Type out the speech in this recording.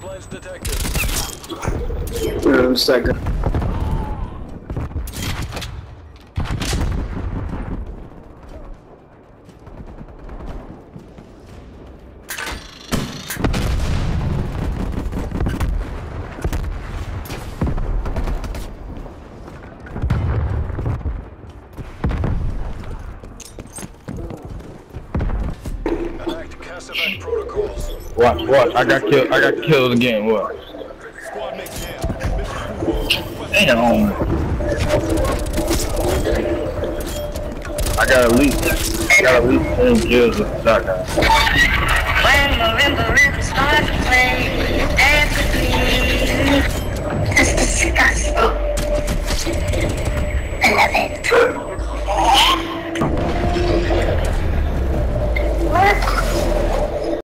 Planes detected. Um, second. Enact protocols. Watch, watch. I got killed. I got killed again. What? Damn. I got at least, I got at least 10 kills with the shotgun. When November rip starts playing everything. That's disgusting. I love it.